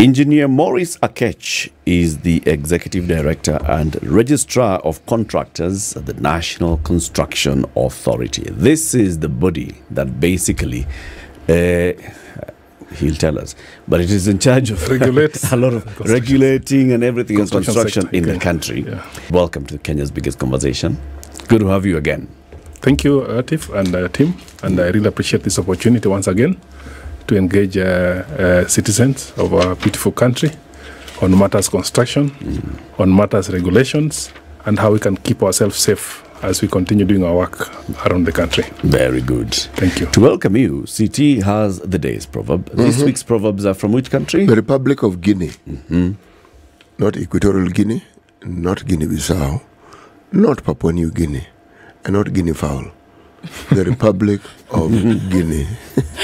Engineer Maurice Akech is the Executive Director and Registrar of Contractors at the National Construction Authority. This is the body that basically, uh, he'll tell us, but it is in charge of Regulates a lot of regulating and everything in Construction construction sector in the country. Yeah. Welcome to Kenya's biggest conversation. Good to have you again. Thank you, Latiff and uh, team, and I really appreciate this opportunity once again to engage uh, uh, citizens of our beautiful country on matters construction, on matters regulations, and how we can keep ourselves safe as we continue doing our work around the country. Very good. Thank you. To welcome you, CT has the day's proverb. This week's proverbs are from which country? The Republic of Guinea, not Equatorial Guinea, not Guinea-Bissau, not Papua New Guinea, and not Guinea Fowl. The Republic of Guinea.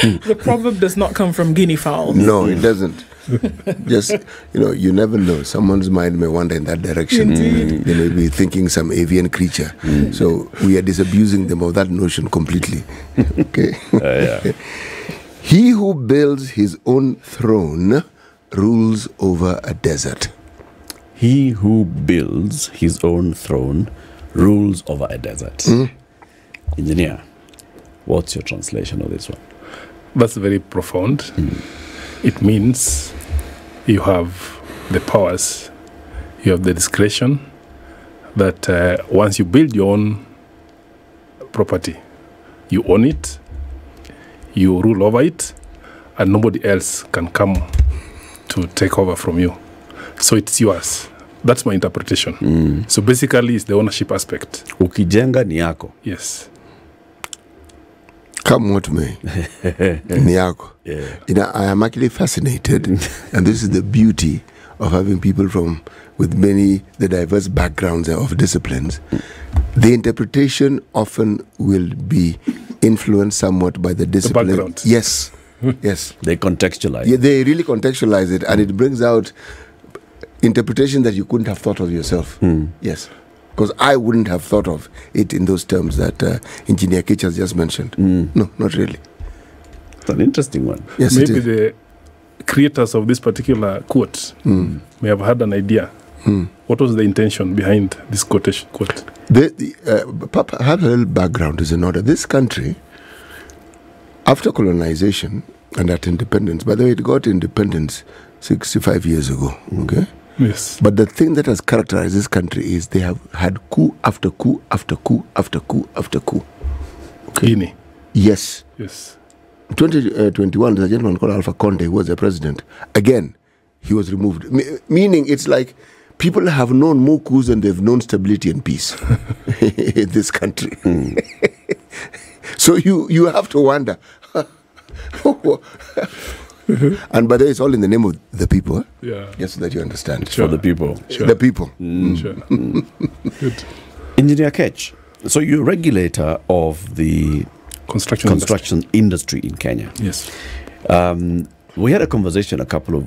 The proverb does not come from guinea fowl. No, it doesn't. Just you know, you never know. Someone's mind may wander in that direction. Indeed. They may be thinking some avian creature. So we are disabusing them of that notion completely. okay. Uh, He who builds his own throne rules over a desert. He who builds his own throne rules over a desert. Engineer, what's your translation of this one? That's very profound. It means you have the powers, you have the discretion that uh, once you build your own property, you own it, you rule over it, and nobody else can come to take over from you. So it's yours. That's my interpretation. So basically, it's the ownership aspect. Ukijenga ni yako. Yes. Come what may. Ni. Yeah. You know, I am actually fascinated, and this is the beauty of having people from with many the diverse backgrounds of disciplines. The interpretation often will be influenced somewhat by the discipline. background. Yes, hmm. yes. They contextualize. Yeah, they really contextualize it, and it brings out interpretation that you couldn't have thought of yourself. Hmm. Yes, because I wouldn't have thought of it in those terms that uh, Engineer Akech has just mentioned. No, not really. It's an interesting one. Yes, it Maybe the creators of this particular quote may have had an idea. What was the intention behind this quotation quote? The, the, uh, Papa, have a little background is in order. This country, after colonization and at independence, by the way, it got independence 65 years ago. Okay? Yes. But the thing that has characterized this country is they have had coup after coup after coup after coup after coup. Okay. Guinea. Yes. Yes. 2021, uh, there's a gentleman called Alpha Conde who was the president. Again, he was removed. Me- meaning, it's like people have known more coups and they've known stability and peace in this country. Hmm. so you, you have to wonder. and by the way, it's all in the name of the people. eh? Yeah. Just so that you understand. For the people. Sure. The people. Sure. Good. Engineer Akech, so you're a regulator of the Construction. construction industry in Kenya. Yes. Um, we had a conversation a couple of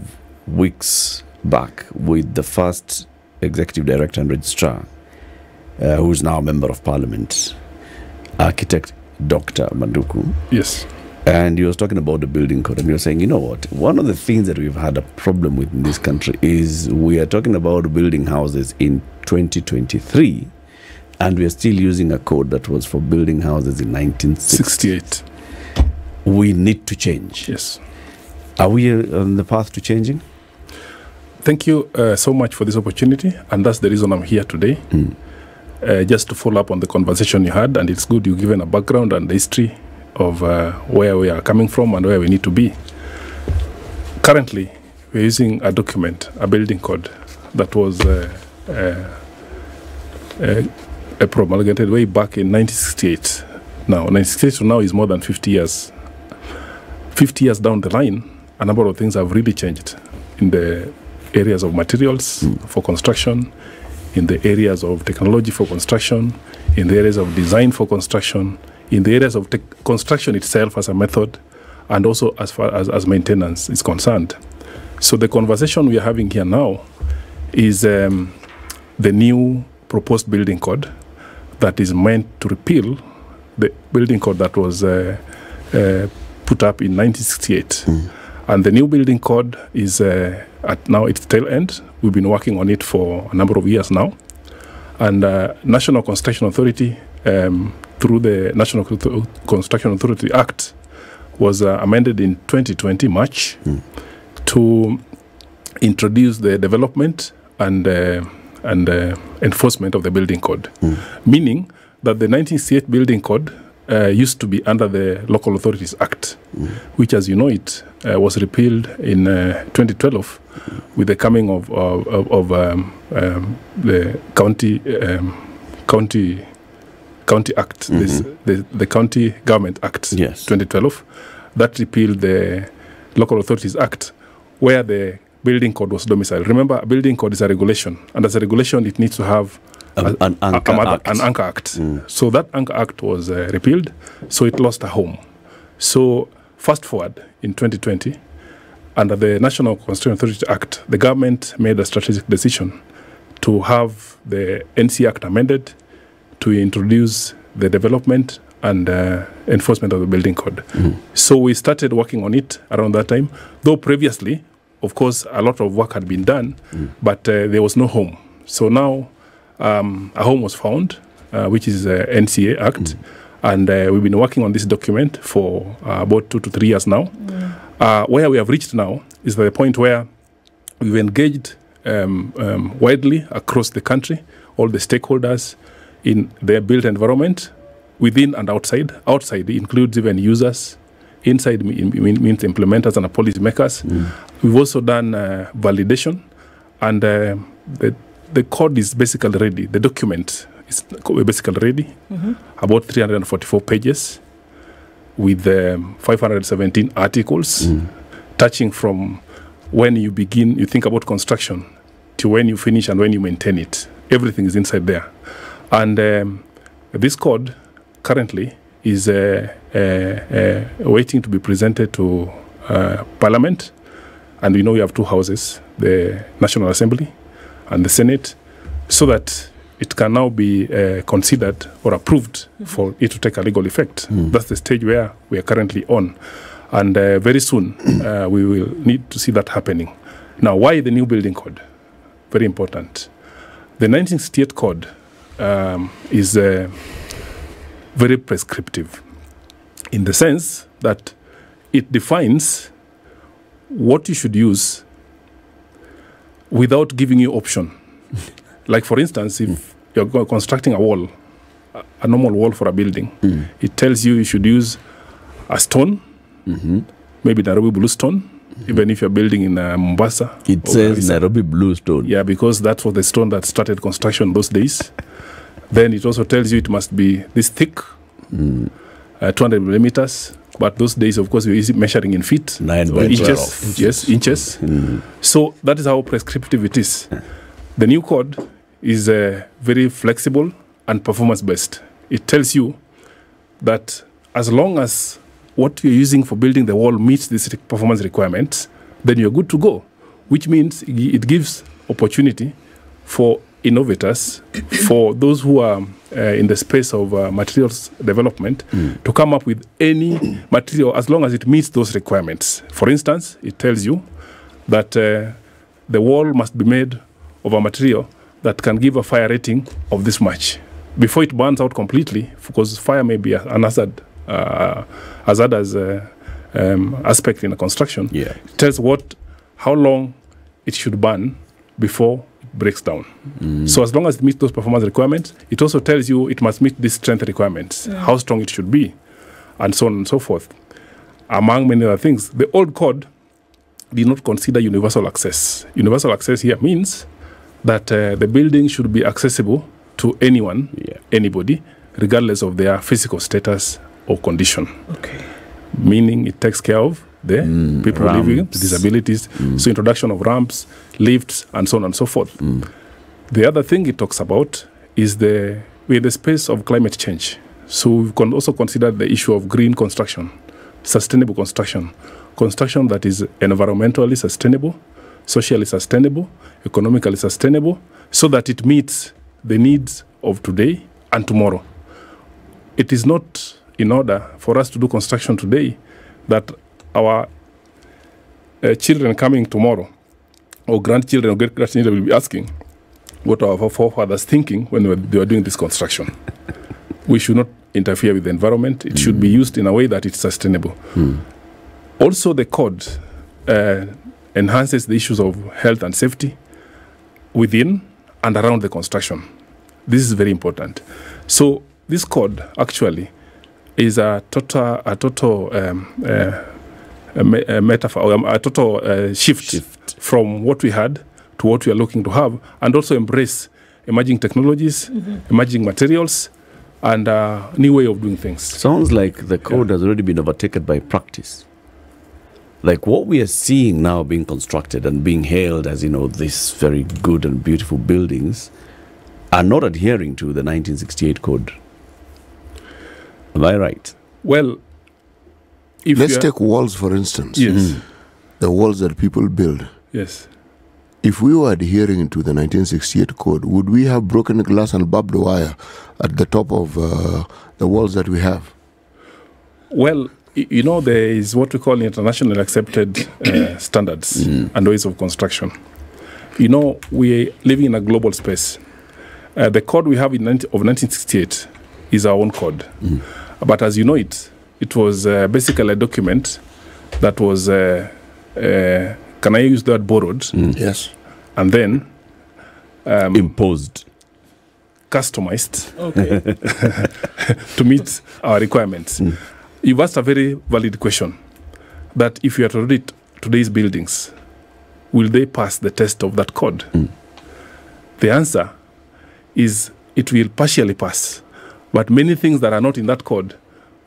weeks back with the first executive director and registrar, uh, who is now a member of parliament, architect Dr. Manduku. Yes. And he was talking about the building code, and he was saying, you know what? One of the things that we've had a problem with in this country is we are talking about building houses in 2023, and we are still using a code that was for building houses in 1968. We need to change. Yes. Are we uh, on the path to changing? Thank you uh, so much for this opportunity, and that's the reason I'm here today. Uh, just to follow up on the conversation you had, and it's good you've given a background and the history of uh, where we are coming from and where we need to be. Currently, we're using a document, a building code, that was uh, uh, uh, uh, promulgated way back in 1968. Now, 1968 to now is more than 50 years. 50 years down the line, a number of things have really changed in the areas of materials for construction, in the areas of technology for construction, in the areas of design for construction, in the areas of construction itself as a method, and also as far as, as maintenance is concerned. So the conversation we are having here now is um, the new proposed building code that is meant to repeal the building code that was uh, uh, put up in 1968. And the new building code is uh, at now its tail end. We've been working on it for a number of years now. And uh, National Construction Authority, um, through the National Construction Authority Act, was uh, amended in 2020 March to introduce the development and uh, and uh, enforcement of the building code, meaning that the 1968 building code uh, used to be under the Local Authorities Act, which, as you know, it uh, was repealed in uh, 2012 with the coming of of, of, of um, um, the county um, county county act, this, the the county government act, Yes. 2012, that repealed the Local Authorities Act, where the building code was domiciled. Remember, a building code is a regulation, and as a regulation, it needs to have A- a- an anchor mother- act. an anchor act. So that anchor act was uh, repealed, so it lost a home. So fast forward in 2020, under the National Constitutional Authority Act, the government made a strategic decision to have the NC Act amended to introduce the development and uh, enforcement of the building code. So we started working on it around that time, though previously, of course, a lot of work had been done, but uh, there was no home. So now um, a home was found, uh, which is uh, NCA Act, and uh, we've been working on this document for uh, about two to three years now. Uh, where we have reached now is the point where we've engaged um, um, widely across the country, all the stakeholders in their built environment, within and outside. Outside includes even users. Inside means implementers and policy makers. We've also done uh, validation, and uh, the the code is basically ready. The document is basically ready, about 344 pages, with um, 517 articles, touching from when you begin, you think about construction, to when you finish and when you maintain it. Everything is inside there. And um, this code currently is uh, uh, uh, waiting to be presented to uh, Parliament. And we know we have two houses the National Assembly and the Senate, so that it can now be uh, considered or approved for it to take a legal effect. That's the stage where we are currently on. And uh, very soon, uh, we will need to see that happening. Now, why the new building code? Very important. The 1968 code um, is uh, very prescriptive in the sense that it defines what you should use without giving you option. like for instance, if you're constructing a wall, a- a normal wall for a building, it tells you you should use a stone, maybe Nairobi blue stone, even if you're building in uh, Mombasa. It says Garissa. Nairobi Bluestone. Yeah, because that was the stone that started construction those days. then it also tells you it must be this thick, uh, 200 millimeters. But those days, of course, we were measuring in feet, Nine or by inches. 12. Yes, inches. So that is how prescriptive it is. The new code is uh, very flexible and performance based. It tells you that as long as what you're using for building the wall meets these re- performance requirements, then you're good to go, which means it gives opportunity for innovators, for those who are uh, in the space of uh, materials development, to come up with any material as long as it meets those requirements. For instance, it tells you that uh, the wall must be made of a material that can give a fire rating of this much before it burns out completely, because fire may be an hazard, uh, hazardous uh, um, aspect in a construction. Yeah. It tells what, how long it should burn before it breaks down. So as long as it meets those performance requirements, it also tells you it must meet these strength requirements, how strong it should be, and so on and so forth. Among many other things, the old code did not consider universal access. Universal access here means that uh, the building should be accessible to anyone, Yeah. anybody, regardless of their physical status or condition. Okay. Meaning it takes care of the mm, people living with ramps. disabilities. Mm. So introduction of ramps, lifts, and so on and so forth. Mm. The other thing it talks about is the we're in the space of climate change. So we can also consider the issue of green construction, sustainable construction, construction that is environmentally sustainable, socially sustainable, economically sustainable, so that it meets the needs of today and tomorrow. It is not in order for us to do construction today that our uh, children coming tomorrow or grandchildren or great grandchildren will be asking what our forefathers thinking when they were, they were doing this construction. we should not interfere with the environment. It should be used in a way that it's sustainable. Also, the code uh, enhances the issues of health and safety within and around the construction. This is very important. So, this code actually is a total, a total um, uh, a, me- a metaphor, um, a total uh, shift, Shift. from what we had to what we are looking to have, and also embrace emerging technologies, emerging materials, and uh, new way of doing things. Sounds like the code has already been overtaken by practice. Like what we are seeing now being constructed and being hailed as, you know, these very good and beautiful buildings are not adhering to the 1968 code. Am I right? Well, if Let's you take walls, for instance. yes, The walls that people build. yes. If we were adhering to the 1968 code, would we have broken glass and barbed wire at the top of uh, the walls that we have? Well, you know, there is what we call international accepted uh, standards and ways of construction. You know, we are living in a global space. Uh, the code we have in 19, of 1968 is our own code. But as you know it, it was uh, basically a document that was, uh, uh, can I use that borrowed? Yes. And then Imposed. customized Okay. to meet our requirements. You've asked a very valid question that if you are to read today's buildings, will they pass the test of that code? The answer is it will partially pass. But many things that are not in that code,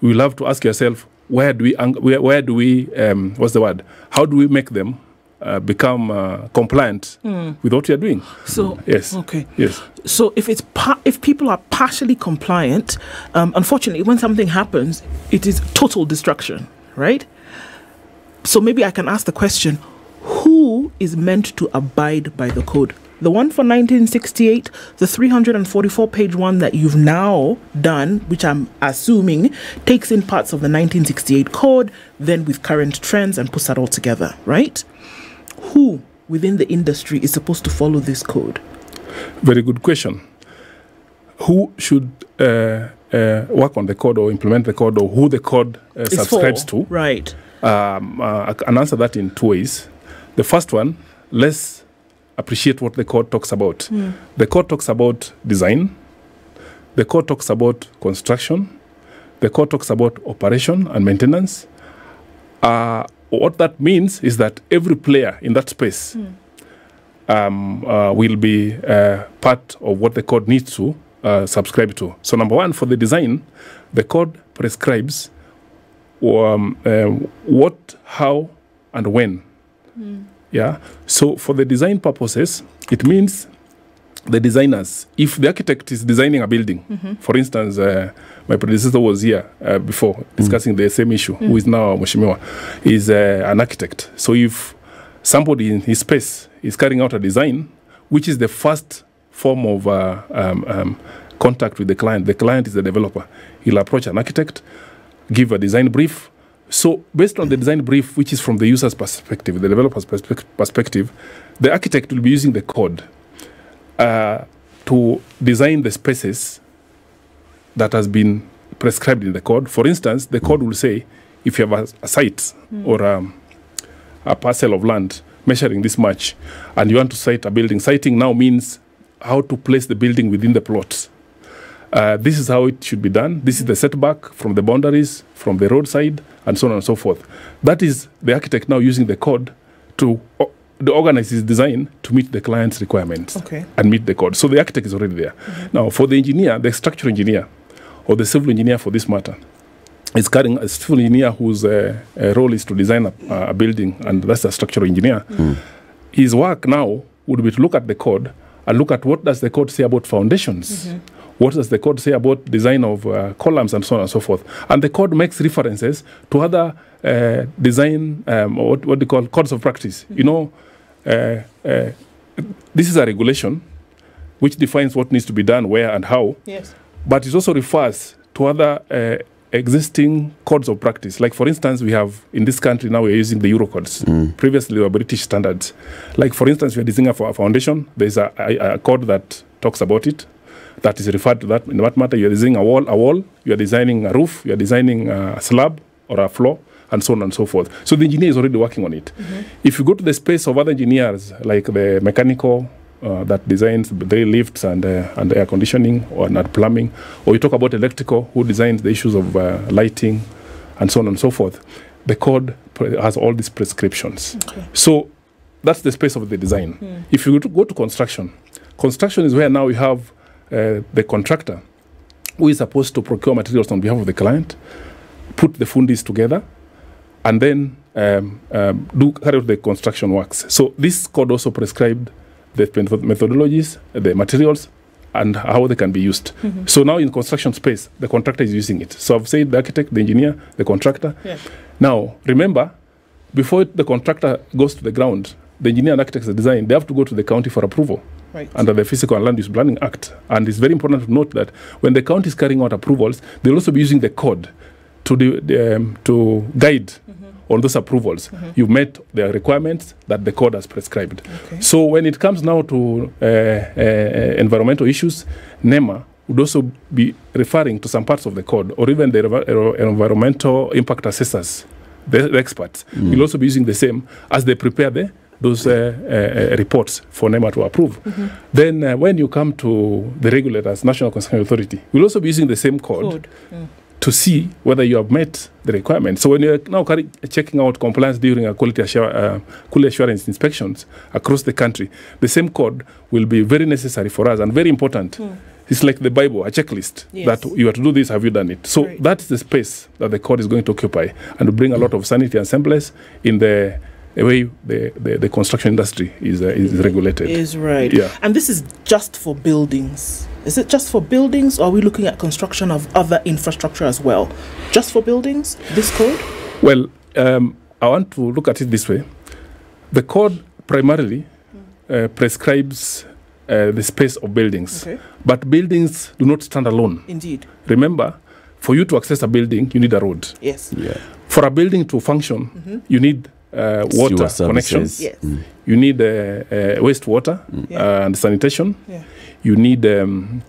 you will have to ask yourself, where do we, where, where do we, um, what's the word? How do we make them uh, become uh, compliant with what we are doing? So Yes. Okay. Yes. So if it's pa- if people are partially compliant, um, unfortunately, when something happens, it is total destruction, right? So maybe I can ask the question: Who is meant to abide by the code? The one for 1968, the 344 page one that you've now done, which I'm assuming takes in parts of the 1968 code, then with current trends and puts that all together, right? Who within the industry is supposed to follow this code? Very good question. Who should uh, uh, work on the code or implement the code or who the code uh, subscribes for, to? Right. Um, uh, I can answer that in two ways. The first one, let's appreciate what the code talks about. The code talks about design, the code talks about construction, the code talks about operation and maintenance. Uh, what that means is that every player in that space um, uh, will be uh, part of what the code needs to uh, subscribe to. So, number one, for the design, the code prescribes um, uh, what, how, and when. Yeah. So, for the design purposes, it means the designers, if the architect is designing a building, for instance, uh, my predecessor was here uh, before discussing the same issue, who is now Mheshimiwa, is uh, an architect. So if somebody in his space is carrying out a design, which is the first form of uh, um, um, contact with the client, the client is the developer. He'll approach an architect, give a design brief. So, based on the design brief, which is from the user's perspective, the developer's perspective, the architect will be using the code uh, to design the spaces that has been prescribed in the code. For instance, the code will say if you have a, a site or um, a parcel of land measuring this much and you want to site a building, siting now means how to place the building within the plot. Uh, this is how it should be done. This is the setback from the boundaries, from the roadside, and so on and so forth. That is the architect now using the code to o- to organize his design to meet the client's requirements Okay. and meet the code. So the architect is already there. Now, for the engineer, the structural engineer, or the civil engineer for this matter, is carrying a civil engineer whose uh, uh, role is to design a, a building, and that's a structural engineer. His work now would be to look at the code and look at what does the code say about foundations. What does the code say about design of uh, columns and so on and so forth? And the code makes references to other uh, design, um, or what, what they call codes of practice. You know, uh, uh, this is a regulation which defines what needs to be done, where, and how Yes. but it also refers to other uh, existing codes of practice. Like, for instance, we have in this country now we're using the Euro codes. Previously, they were British standards. Like, for instance, we're designing for a foundation, there's a, a, a code that talks about it. That is referred to that in that matter. You're designing a wall, a wall. You are designing a roof. You are designing a slab or a floor, and so on and so forth. So the engineer is already working on it. If you go to the space of other engineers, like the mechanical uh, that designs the lifts and uh, and air conditioning or not plumbing, or you talk about electrical, who designs the issues of uh, lighting, and so on and so forth. The code has all these prescriptions. So that's the space of the design. If you go to, go to construction, construction is where now you have the contractor who is supposed to procure materials on behalf of the client, put the fundis together, and then um, um, do carry out the construction works. So this code also prescribed the methodologies, the materials, and how they can be used. So now in construction space, the contractor is using it. So I've said the architect, the engineer, the contractor. Yeah. Now remember, before the contractor goes to the ground, the engineer and architects the design, they have to go to the county for approval Right. under the Physical and Land Use Planning Act. And it's very important to note that when the county is carrying out approvals, they'll also be using the code to do, the, um, to guide on those approvals. You've met the requirements that the code has prescribed. Okay. So when it comes now to uh, uh, environmental issues, NEMA would also be referring to some parts of the code, or even the revi- environmental impact assessors, the, the experts, will also be using the same as they prepare the those uh, uh, reports for NEMA to approve. Then, uh, when you come to the regulators, National Construction Authority, we'll also be using the same code Code. Mm. to see whether you have met the requirements. So when you're now checking out compliance during a quality, assure, uh, quality assurance inspections across the country, the same code will be very necessary for us and very important. It's like the Bible, a checklist Yes. that you have to do this, have you done it? So Right. that's the space that the code is going to occupy and bring a lot of sanity and semblance in the, the way the, the, the construction industry is, uh, is regulated. Is right. Yeah. And this is just for buildings. Is it just for buildings, or are we looking at construction of other infrastructure as well? Just for buildings, this code? Well, um, I want to look at it this way. The code primarily uh, prescribes uh, the space of buildings, Okay. but buildings do not stand alone. Indeed. Remember, for you to access a building, you need a road. Yes. Yeah. For a building to function, you need uh, water Sewer connection. services. Yes. You need uh, uh, wastewater Yeah. uh, and sanitation. Yeah. You need um,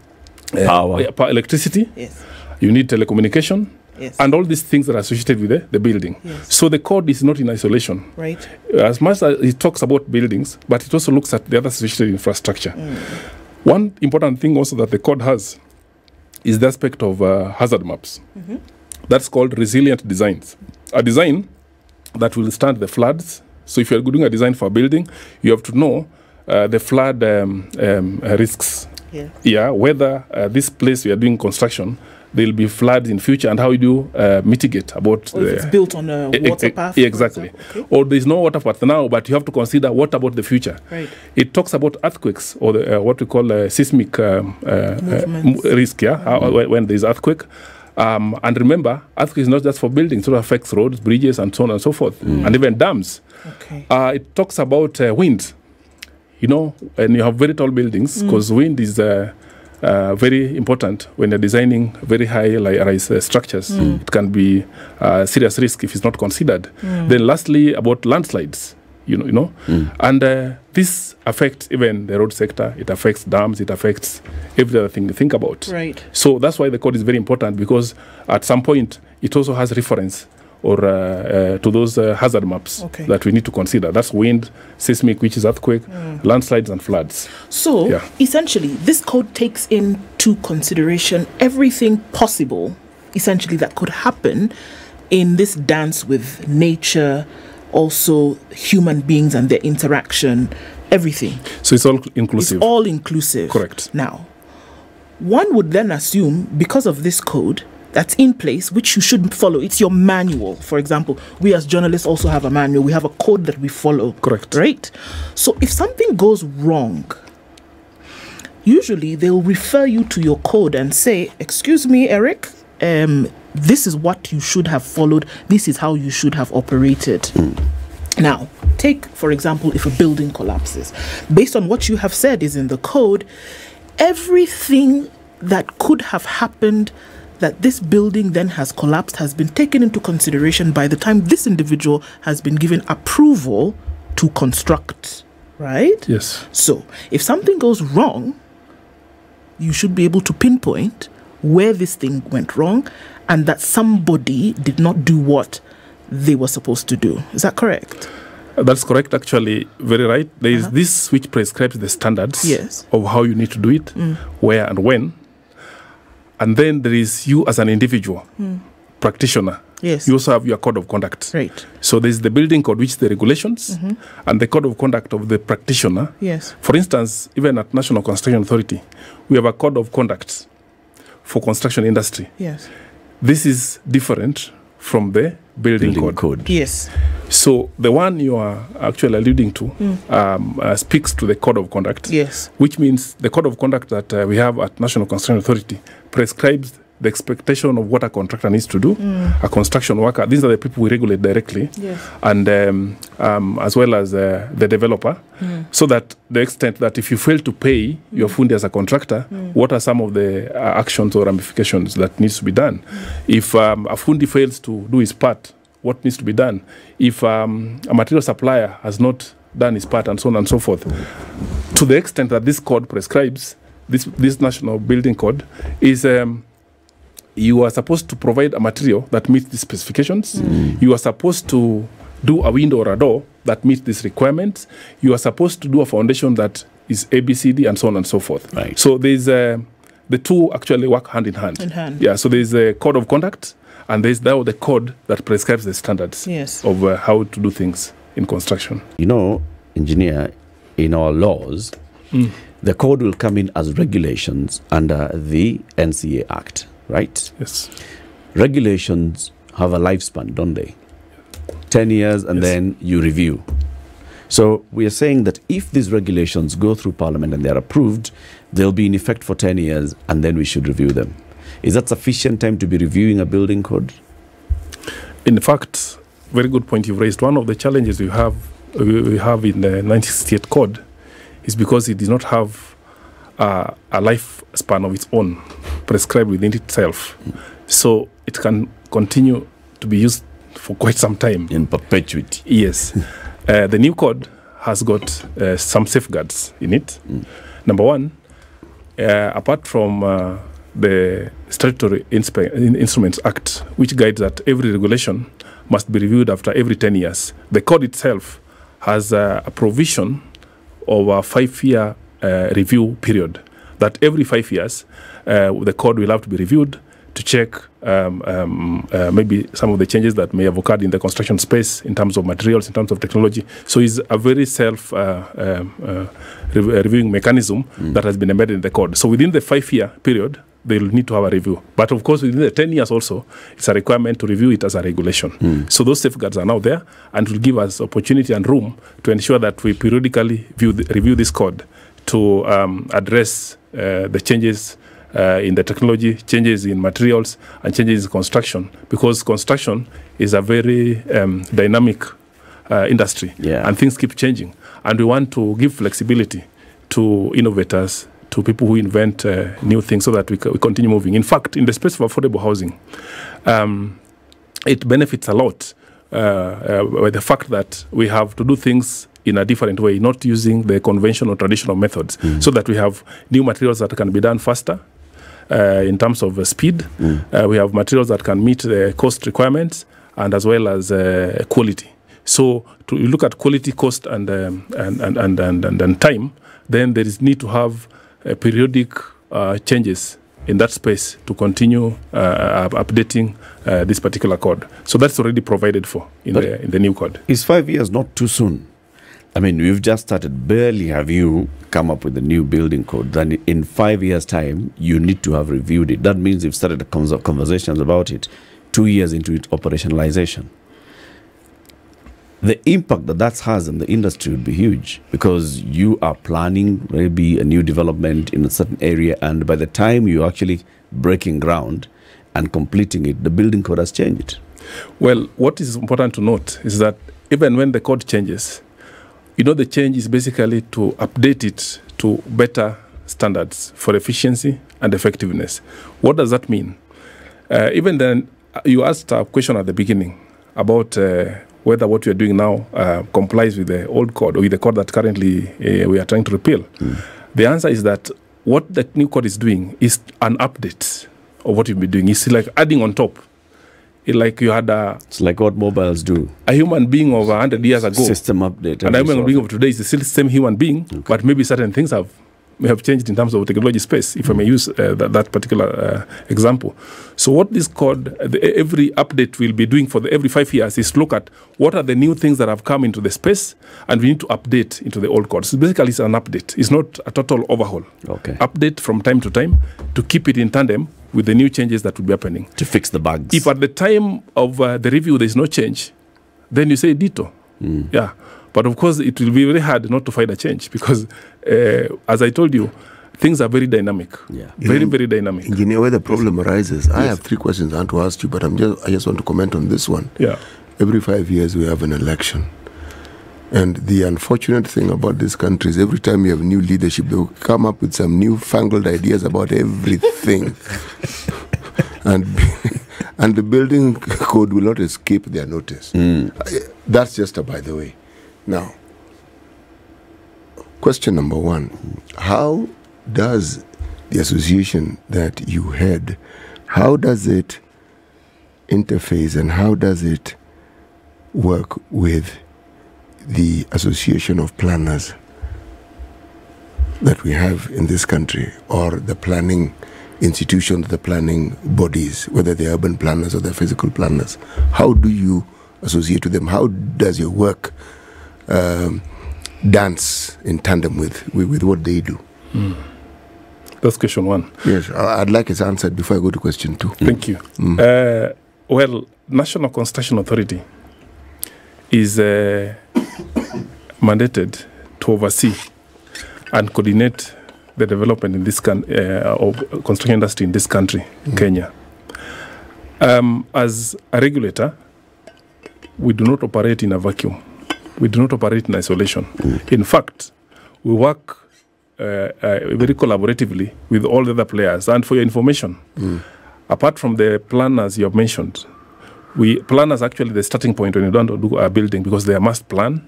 uh, Power. yeah, power, electricity. Yes. You need telecommunication, Yes. and all these things that are associated with the, the building. Yes. So the code is not in isolation. right. as much as it talks about buildings, but it also looks at the other associated infrastructure. One important thing also that the code has is the aspect of uh, hazard maps. That's called resilient designs. A design that will stand the floods. So if you're doing a design for a building, you have to know uh, the flood um, um, uh, risks. Yeah. Yeah, whether uh, this place you are doing construction, there'll be floods in future, and how you do uh, mitigate about Or it's built on a water path. exactly. example. Okay. Or there's no water path now, but you have to consider what about the future. Right. It talks about earthquakes or the, uh, what we call uh, seismic um, risk. Yeah, How- when, when there's earthquake. Um, and remember, earthquake is not just for buildings; it affects roads, bridges, and so on and so forth, and even dams. Okay. Uh, it talks about uh, wind. You know, and you have very tall buildings because wind is uh, uh, very important when you're designing very high li- rise uh, structures. It can be a serious risk if it's not considered. Then, lastly, about landslides. You know, you know, and uh, this affects even the road sector. It affects dams. It affects every other thing you think about. Right. So that's why the code is very important because at some point it also has reference or uh, uh, to those uh, hazard maps Okay. that we need to consider. That's wind, seismic, which is earthquake, landslides, and floods. So Yeah. essentially, this code takes into consideration everything possible, essentially, that could happen in this dance with nature, also human beings and their interaction, everything. So it's all inclusive. It's all inclusive. Correct. Now, one would then assume because of this code that's in place, which you should follow, it's your manual. For example, we as journalists also have a manual, we have a code that we follow. Correct. Right? So if something goes wrong, usually they'll refer you to your code and say, Excuse me, Eric, um, this is what you should have followed, this is how you should have operated. Now, take for example, if a building collapses, based on what you have said is in the code, everything that could have happened that this building then has collapsed has been taken into consideration by the time this individual has been given approval to construct, right? Yes. So, if something goes wrong, you should be able to pinpoint where this thing went wrong and that somebody did not do what they were supposed to do. Is that correct? Uh, That's correct, actually, very right. There is uh-huh. this which prescribes the standards Yes. of how you need to do it, mm. where and when. And then there is you as an individual mm. practitioner. Yes. You also have your code of conduct. Right. So there's the building code, which is the regulations, mm-hmm. and the code of conduct of the practitioner. Yes. For instance, even at National Construction Authority, we have a code of conduct for construction industry. Yes. This is different from the building, Building code. code. Yes. So the one you are actually alluding to um, uh, speaks to the code of conduct, Yes. which means the code of conduct that uh, we have at National Construction Authority prescribes the expectation of what a contractor needs to do, a construction worker. These are the people we regulate directly, Yes. and um, um, as well as uh, the developer, so that the extent that if you fail to pay your fundi as a contractor, what are some of the uh, actions or ramifications that needs to be done? If um, a fundi fails to do his part, what needs to be done? If um, a material supplier has not done his part, and so on and so forth, to the extent that this code prescribes, this this national building code is. Um, you are supposed to provide a material that meets the specifications. You are supposed to do a window or a door that meets these requirements. You are supposed to do a foundation that is ABCD and so on and so forth. Right. So there's uh, the two actually work hand in hand. In hand. Yeah. So there's a code of conduct, and there's now the code that prescribes the standards Yes. of uh, how to do things in construction. You know, engineer, in our laws, the code will come in as regulations under the NCA Act, right? Yes. Regulations have a lifespan, don't they? 10 years and Yes. then you review. So we are saying that if these regulations go through Parliament and they are approved, they'll be in effect for 10 years and then we should review them. Is that sufficient time to be reviewing a building code? In fact, very good point you've raised. One of the challenges we have we we have in the 1968 code is because it does not have uh, a lifespan of its own prescribed within itself, so it can continue to be used for quite some time. In perpetuity. Yes. uh, the new code has got uh, some safeguards in it. Number one, uh, apart from uh, the Statutory Inspe- In- Instruments Act, which guides that every regulation must be reviewed after every 10 years, the code itself has a provision of a five year uh, review period. That every five years, uh, the code will have to be reviewed to check um, um, uh, maybe some of the changes that may have occurred in the construction space in terms of materials, in terms of technology. So it's a very self uh, um, uh, re- reviewing mechanism that has been embedded in the code. So within the five year period, they'll need to have a review. But of course, within the 10 years also, it's a requirement to review it as a regulation. So those safeguards are now there and will give us opportunity and room to ensure that we periodically the, review this code to um, address uh, the changes uh, in the technology, changes in materials, and changes in construction. Because construction is a very um, dynamic uh, industry, Yeah. and things keep changing. And we want to give flexibility to innovators, to people who invent uh, new things, so that we, c- we continue moving. In fact, in the space of affordable housing, um, it benefits a lot uh, uh, by the fact that we have to do things in a different way, not using the conventional traditional methods, so that we have new materials that can be done faster. Uh, in terms of uh, speed, uh, we have materials that can meet the cost requirements and as well as uh, quality. So, to look at quality, cost, and um, and, and, and, and, and, time, then there is need to have uh, periodic uh, changes in that space to continue uh, up- updating uh, this particular code. So that's already provided for in But- the in the new code. Is five years not too soon? I mean, we've just started. Barely have you come up with a new building code. Then in five years' time, you need to have reviewed it. That means you've started conversations about it two years into its operationalization. The impact that that has on the industry would be huge because you are planning maybe a new development in a certain area, and by the time you're actually breaking ground and completing it, the building code has changed. Well, what is important to note is that even when the code changes, you know, the change is basically to update it to better standards for efficiency and effectiveness. What does that mean? Uh, even then, uh, you asked a question at the beginning about uh, whether what we are doing now uh, complies with the old code or with the code that currently uh, we are trying to repeal. The answer is that what the new code is doing is an update of what you've been doing. It's like adding on top. It like you had a, It's like what mobiles do. a human being of 100 years ago. System update. And a human so being of today is still the same human being, but maybe certain things have may have changed in terms of technology space, if I may use uh, that, that particular uh, example. So what this code, uh, the, every update will be doing for the, every five years is look at what are the new things that have come into the space, and we need to update into the old code. So basically, it's an update. It's not a total overhaul Okay. Update from time to time to keep it in tandem with the new changes that will be happening. to fix the bugs. If at the time of uh, the review there is no change, then you say ditto. Yeah. But of course, it will be very hard not to find a change because, uh, as I told you, things are very dynamic. Yeah. Very, very dynamic. Engineer, where the problem arises, I have three questions I want to ask you, but I'm just I just want to comment on this one. Yeah. Every five years we have an election. And the unfortunate thing about this country is every time you have new leadership, they will come up with some newfangled ideas about everything. and and the building code will not escape their notice. I- That's just a by the way. Now, question number one How does the association that you head, how does it interface and how does it work with the association of planners that we have in this country or the planning institutions, the planning bodies, whether they're urban planners or they're physical planners? How do you associate with them? How does your work um, dance in tandem with, with, with what they do? That's question one. Yes, I'd like it answered before I go to question two. Thank you. Uh, well, National Construction Authority is uh, mandated to oversee and coordinate the development in this uh, of construction industry in this country, Kenya. Um, as a regulator, we do not operate in a vacuum. We do not operate in isolation. In fact, we work uh, uh, very collaboratively with all the other players. And for your information, apart from the planners you have mentioned, we planners actually the starting point when you don't do a building because they must plan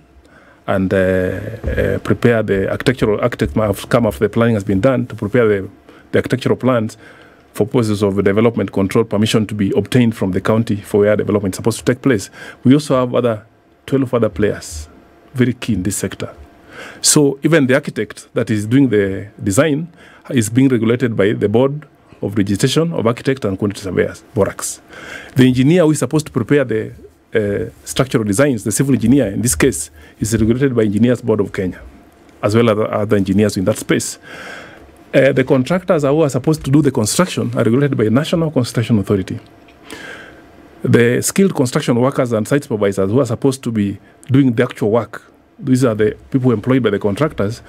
and uh, uh, prepare the architectural architect must come after the planning has been done to prepare the, the architectural plans for purposes of development control permission to be obtained from the county for where development is supposed to take place. We also have other 12 other players very key in this sector. So even the architect that is doing the design is being regulated by the board of registration of architect and quantity surveyors, BORAQS. The engineer who is supposed to prepare the uh, structural designs, the civil engineer in this case, is regulated by Engineers Board of Kenya, as well as other- engineers in that space. Uh, the contractors who are supposed to do the construction are regulated by National Construction Authority. The skilled construction workers and site supervisors who are supposed to be doing the actual work, these are the people employed by the contractors,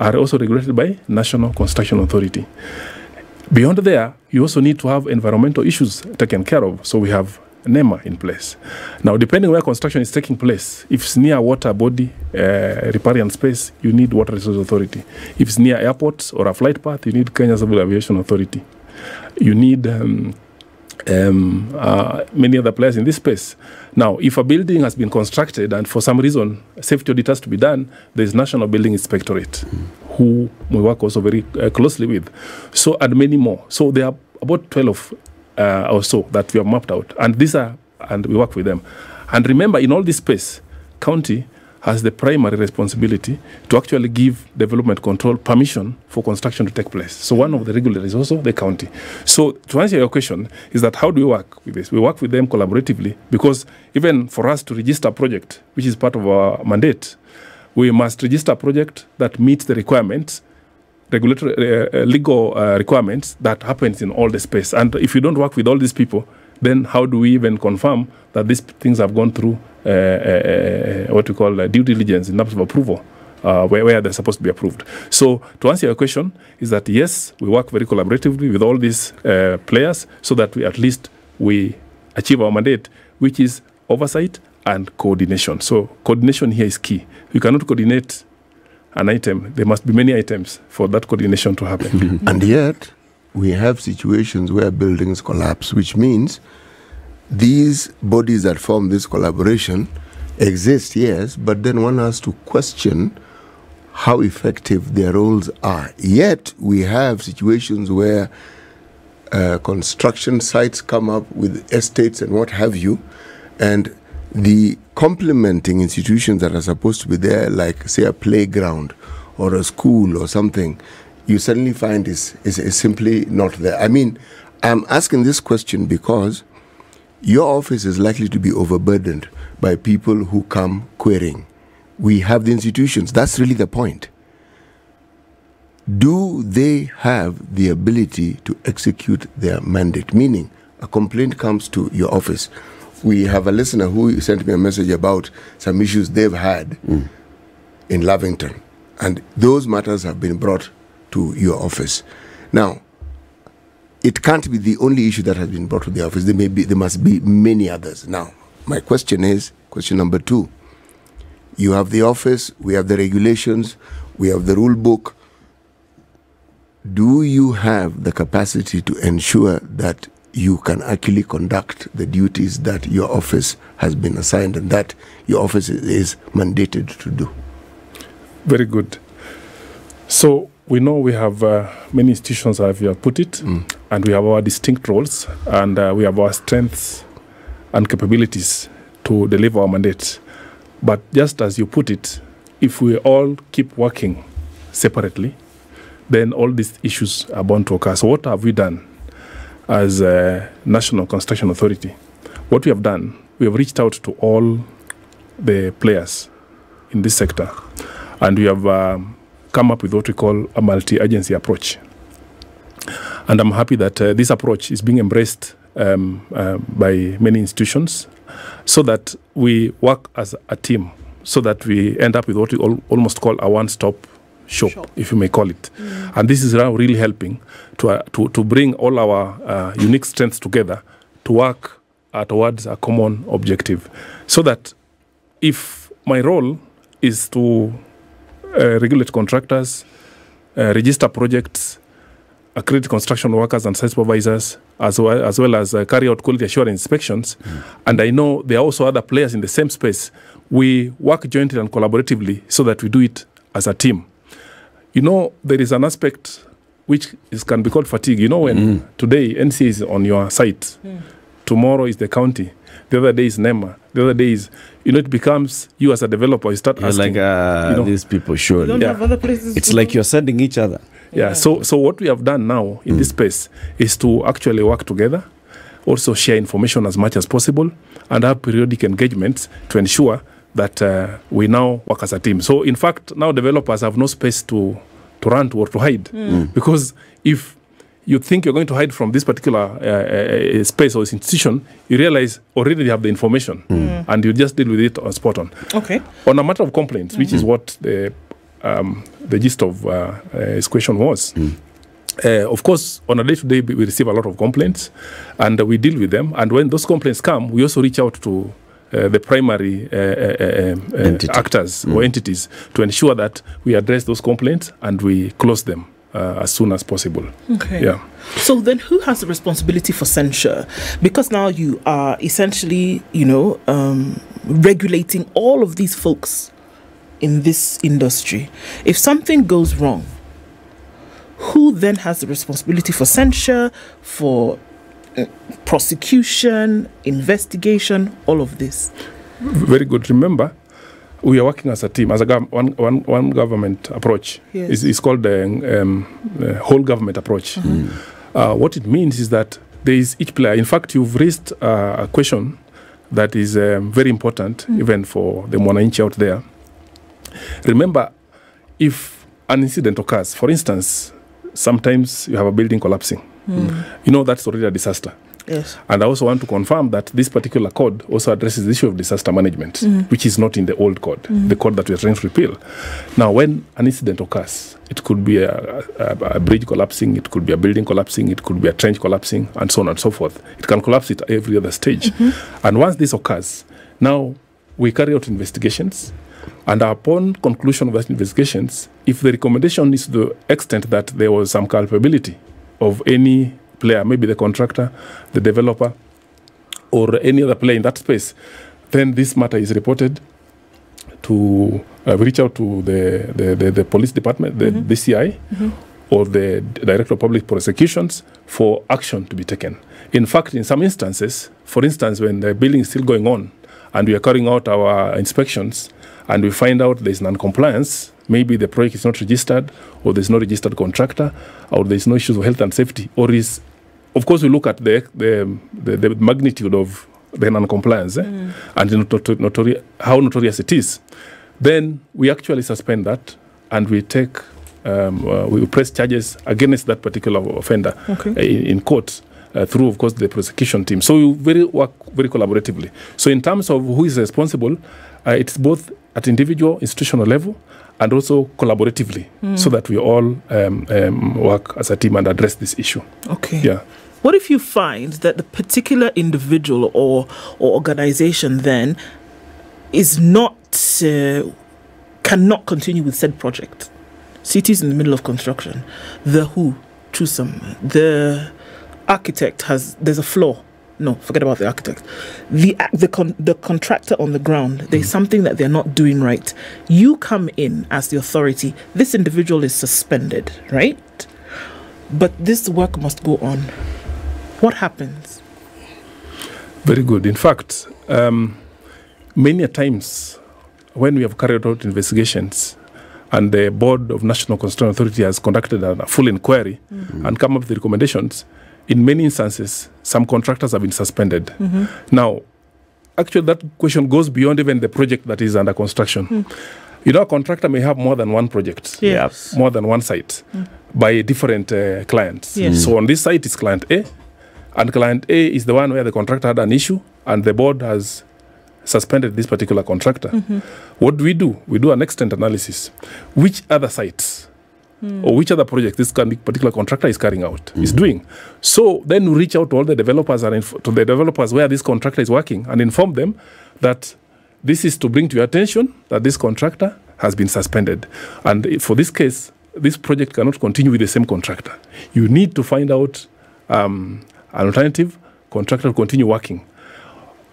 are also regulated by National Construction Authority. Beyond there, you also need to have environmental issues taken care of. So we have NEMA in place. Now, depending where construction is taking place, if it's near water body, uh, riparian space, you need Water Resource Authority. If it's near airports or a flight path, you need Kenya Civil Aviation Authority. You need um, um, uh, many other players in this space. Now, if a building has been constructed and for some reason safety audit has to be done, there is National Building Inspectorate, who we work also very uh, closely with. So, and many more. So, there are about 12 uh, or so that we have mapped out. And these are, and we work with them. And remember, in all this space, county has the primary responsibility to actually give development control permission for construction to take place. So one of the regulators is also the county. So to answer your question is that how do we work with this? We work with them collaboratively because even for us to register a project, which is part of our mandate, we must register a project that meets the requirements regulatory uh, uh, legal uh, requirements that happens in all the space and if you don't work with all these people then how do we even confirm that these things have gone through what we call due diligence in terms of approval uh, where, where they're supposed to be approved. So to answer your question is that yes we work very collaboratively with all these uh, players so that we at least we achieve our mandate which is oversight and coordination. So coordination here is key. You cannot coordinate an item, there must be many items for that coordination to happen. And yet, we have situations where buildings collapse, which means these bodies that form this collaboration exist, yes, but then one has to question how effective their roles are. Yet, we have situations where uh, construction sites come up with estates and what have you, and the complementing institutions that are supposed to be there, like, say, a playground or a school or something, you suddenly find is, is, is simply not there. I mean, I'm asking this question because your office is likely to be overburdened by people who come querying. We have the institutions. That's really the point. Do they have the ability to execute their mandate? Meaning, a complaint comes to your office. We have a listener who sent me a message about some issues they've had mm. in Lavington, and those matters have been brought to your office. Now, it can't be the only issue that has been brought to the office. There may be, there must be many others. Now, my question is, question number two. You have the office, we have the regulations, we have the rule book. Do you have the capacity to ensure that you can actually conduct the duties that your office has been assigned and that your office is mandated to do? Very good. So we know we have uh, many institutions, as you have put it, and we have our distinct roles, and uh, we have our strengths and capabilities to deliver our mandate. But just as you put it, if we all keep working separately, then all these issues are bound to occur. So, what have we done as a National Construction Authority? What we have done, we have reached out to all the players in this sector, and we have um, come up with what we call a multi-agency approach. And I'm happy that uh, this approach is being embraced um, uh, by many institutions, so that we work as a team, so that we end up with what we al- almost call a one-stop shop, Shop. if you may call it. And this is now really helping to uh, to to bring all our uh, unique strengths together to work uh, towards a common objective, so that if my role is to uh, regulate contractors, uh, register projects, accredit construction workers and site supervisors, as well as, well as uh, carry out quality assurance inspections. And I know there are also other players in the same space. We work jointly and collaboratively so that we do it as a team. You know, there is an aspect which is, can be called fatigue. You know, when today NC is on your site, tomorrow is the county, the other day is NEMA, the other day is, you know, it becomes you as a developer, you start You're asking. like uh, you know, these people, You surely. Yeah. have other places. It's like you're sending each other. Yeah. So so what we have done now in this space is to actually work together, also share information as much as possible, and have periodic engagements to ensure that uh, we now work as a team. So in fact, now developers have no space to to run to or to hide because if you think you're going to hide from this particular uh, uh, space or institution, you realize already you have the information and you just deal with it on spot on. Okay. On a matter of complaints, which is what the um, the gist of uh, uh, his question was. Uh, of course, on a day-to-day, we we receive a lot of complaints, and uh, we deal with them. And when those complaints come, we also reach out to uh, the primary uh, uh, uh, uh, Entity. actors or entities to ensure that we address those complaints and we close them uh, as soon as possible. Okay. Yeah. So then, who has the responsibility for censure? Because now you are essentially, you know, um, regulating all of these folks in this industry. If something goes wrong, who then has the responsibility for censure, for uh, prosecution, investigation, all of this? Very good. Remember, we are working as a team, as a one, one, one government approach. Yes. It's, it's called the um, uh, whole government approach. Uh, what it means is that there is each player. In fact, you've raised uh, a question that is um, very important, even for the Mwananchi out there. Remember, if an incident occurs, for instance, sometimes you have a building collapsing, hmm. you know that's already a disaster. Yes. And I also want to confirm that this particular code also addresses the issue of disaster management, hmm. which is not in the old code, hmm. the code that we are trying to repeal. Now, when an incident occurs, it could be a, a, a bridge collapsing, it could be a building collapsing, it could be a trench collapsing, and so on and so forth. It can collapse at every other stage. Mm-hmm. And once this occurs, now we carry out investigations. And upon conclusion of those investigations, if the recommendation is to the extent that there was some culpability of any player, maybe the contractor, the developer, or any other player in that space, then this matter is reported to uh, reach out to the, the, the, the police department, the DCI, or the Director of Public Prosecutions for action to be taken. In fact, in some instances, for instance, when the building is still going on and we are carrying out our inspections and we find out there's non-compliance, maybe the project is not registered or there's no registered contractor or there's no issues of health and safety or is, of course, we look at the, the, the, the magnitude of the non-compliance eh, and notori- notori- how notorious it is, then we actually suspend that and we take um, uh, we press charges against that particular offender Okay. uh, in, in court uh, through, of course, the prosecution team. So we very work very collaboratively. So in terms of who is responsible, uh, it's both at individual, institutional level, and also collaboratively, so that we all um, um, work as a team and address this issue. Okay. Yeah. What if you find that the particular individual or or organization then is not uh, cannot continue with said project? Cities in the middle of construction. The who choose some. The architect has there's a flaw. No, forget about the architect. The the con- the contractor on the ground. There's something that they're not doing right. You come in as the authority. This individual is suspended, right? But this work must go on. What happens? Very good. In fact, um, many a times when we have carried out investigations and the Board of National Construction Authority has conducted a full inquiry and come up with recommendations, in many instances, some contractors have been suspended. Mm-hmm. Now, actually, that question goes beyond even the project that is under construction. Mm. You know, a contractor may have more than one project Yes. more than one site mm. by different uh, clients. Yes. Mm. So on this site is client A, and client A is the one where the contractor had an issue, and the board has suspended this particular contractor. Mm-hmm. What do we do? We do an extent analysis. Which other sites or which other project this particular contractor is carrying out is doing? So then we reach out to all the developers and inf- to the developers where this contractor is working and inform them that this is to bring to your attention that this contractor has been suspended. And for this case, this project cannot continue with the same contractor. You need to find out um, an alternative contractor to continue working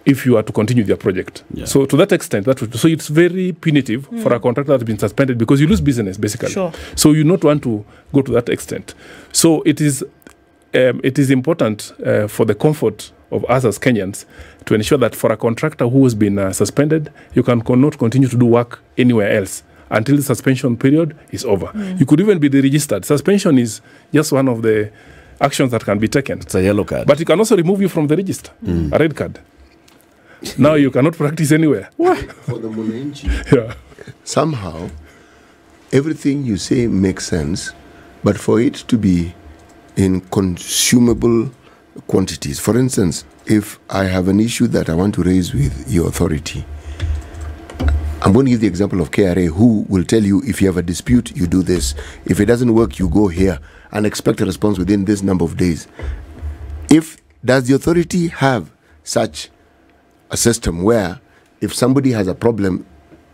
if you are to continue their project. Yeah. So to that extent, that would, so it's very punitive for a contractor that has been suspended because you lose business basically. Sure. So you not want to go to that extent. So it is um, it is important uh, for the comfort of us as Kenyans to ensure that for a contractor who has been uh, suspended, you can con- not continue to do work anywhere else until the suspension period is over. You could even be deregistered. Suspension is just one of the actions that can be taken. It's a yellow card. But it can also remove you from the register, a red card. Now you cannot practice anywhere. For the Mwananchi, Yeah. somehow everything you say makes sense, but for it to be in consumable quantities. For instance, if I have an issue that I want to raise with your authority, I'm going to give the example of KRA, who will tell you if you have a dispute, you do this. If it doesn't work, you go here and expect a response within this number of days. If does the authority have such a system where if somebody has a problem,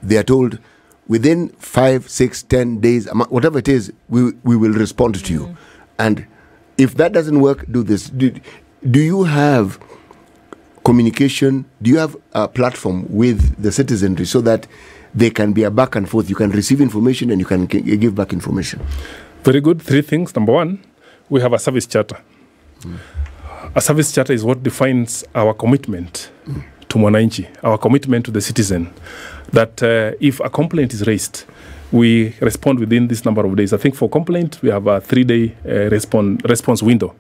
they are told within five, six, ten days, whatever it is, we, we will respond to you. And if that doesn't work, do this. Do, do you have communication? Do you have a platform with the citizenry so that they can be a back and forth? You can receive information and you can give back information. Very good. Three things. Number one, we have a service charter. Mm. A service charter is what defines our commitment mm. To Mwananchi, our commitment to the citizen. That uh, if a complaint is raised, we respond within this number of days. I think for complaint, we have a three day uh, response window.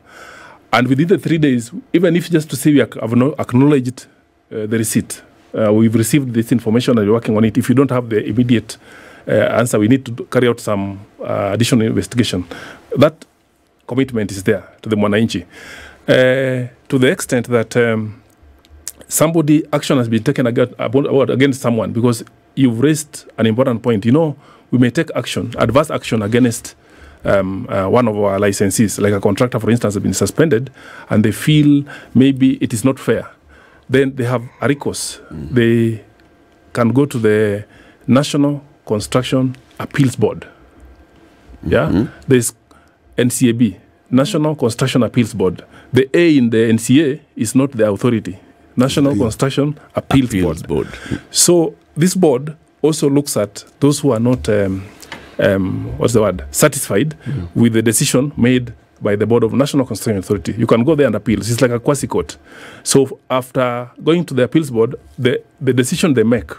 And within the three days, even if just to say we have no- acknowledged uh, the receipt, uh, we've received this information and we're working on it. If you don't have the immediate uh, answer, we need to carry out some uh, additional investigation. That commitment is there to the Mwananchi. Uh, to the extent that um, somebody action has been taken against, against someone because you've raised an important point. You know, we may take action, adverse action against um, uh, one of our licensees, like a contractor, for instance, has been suspended, and they feel maybe it is not fair. Then they have a recourse. They can go to the National Construction Appeals Board. Yeah, there's NCAB, National Construction Appeals Board. The A in the NCA is not the authority. National Appeal. Construction Appeals, Appeals Board. board. So this board also looks at those who are not, um, um, what's the word, satisfied with the decision made by the Board of National Construction Authority. You can go there and appeal. It's like a quasi court. So after going to the appeals board, the, the decision they make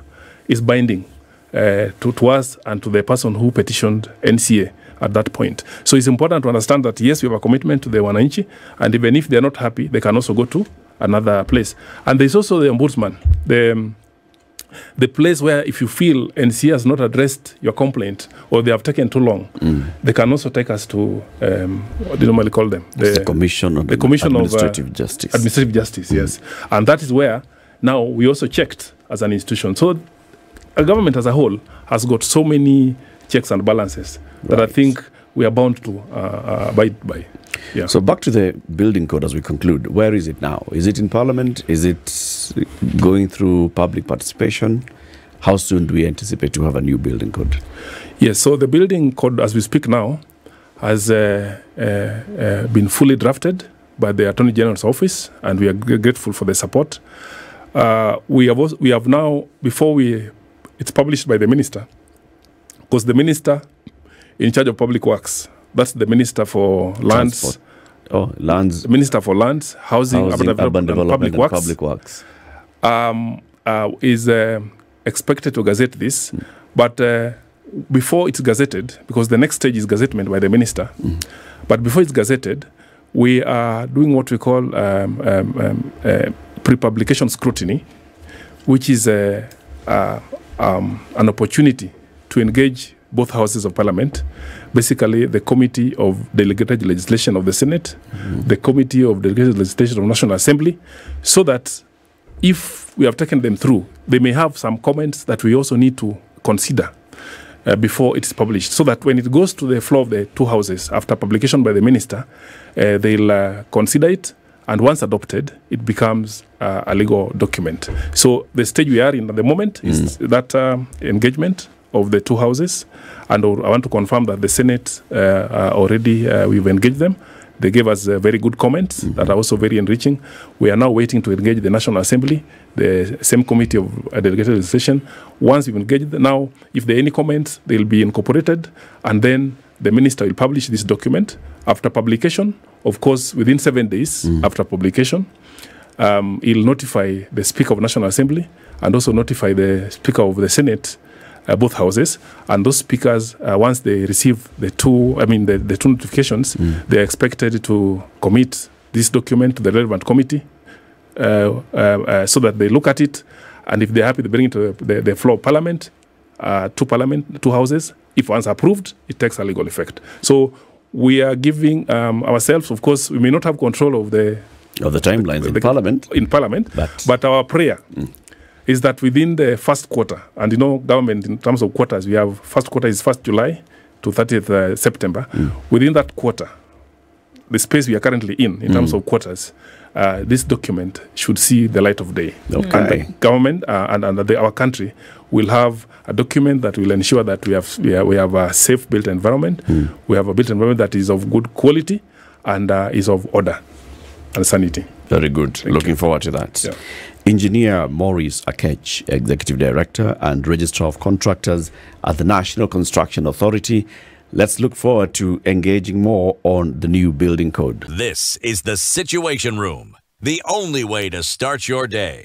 is binding uh, to, to us and to the person who petitioned NCA at that point. So it's important to understand that yes, we have a commitment to the Wananchi, and even if they're not happy, they can also go to another place. And there's also the ombudsman, the um, the place where if you feel NC has not addressed your complaint or they have taken too long, they can also take us to um, what do you normally call them? It's the Commission on the Commission of, uh, Administrative Justice. Administrative Justice, yes. And that is where now we also checked as an institution. So a government as a whole has got so many checks and balances that I think we are bound to uh, uh, abide by. Yeah. So back to the building code as we conclude. Where is it now? Is it in Parliament? Is it going through public participation? How soon do we anticipate to have a new building code? Yes, so the building code, as we speak now, has uh, uh, uh, been fully drafted by the Attorney General's office, and we are gr- grateful for the support. Uh, we have also, we have now before we it's published by the minister, because the minister in charge of public works, that's the minister for lands, Transport. Oh, lands, minister for lands, housing, housing, urban, urban development, and public and works. Public works. um, uh, is uh, expected to gazette this, but uh, before it's gazetted, because the next stage is gazettement by the minister, but before it's gazetted, we are doing what we call um, um, um, uh, pre-publication scrutiny, which is uh, uh, um, an opportunity to engage both houses of parliament, basically the committee of delegated legislation of the Senate, the committee of delegated legislation of National Assembly, so that if we have taken them through, they may have some comments that we also need to consider uh, before it is published, so that when it goes to the floor of the two houses after publication by the minister, uh, they'll uh, consider it, and once adopted, it becomes uh, a legal document. So the stage we are in at the moment is that um, engagement of the two houses, and I want to confirm that the Senate uh, already uh, we've engaged them. They gave us uh, very good comments that are also very enriching. We are now waiting to engage the National Assembly, the same committee of delegated legislation. Once we've engaged them, now, if there are any comments, they'll be incorporated, and then the minister will publish this document after publication. Of course, within seven days after publication, um, he'll notify the Speaker of National Assembly and also notify the Speaker of the Senate, both houses. And those speakers, uh, once they receive the two, I mean, the, the two notifications, they're expected to commit this document to the relevant committee uh, uh, uh, so that they look at it. And if they're happy, they bring it to the, the, the floor of Parliament, uh, to Parliament, two houses. If once approved, it takes a legal effect. So we are giving um, ourselves, of course, we may not have control of the Of the timelines in the- Parliament. in Parliament, But- but, our prayer is that within the first quarter, and you know, government in terms of quarters, we have first quarter is first July to 30th uh, September. Within that quarter, the space we are currently in, in terms of quarters, uh, this document should see the light of day. Okay. And the government uh, and, and the, our country will have a document that will ensure that we have we, are, we have a safe built environment. We have a built environment that is of good quality and uh, is of order and sanity. Very good. Looking forward to that. Yeah. Engineer Maurice Akech, Executive Director and Registrar of Contractors at the National Construction Authority. Let's look forward to engaging more on the new building code. This is the Situation Room, the only way to start your day.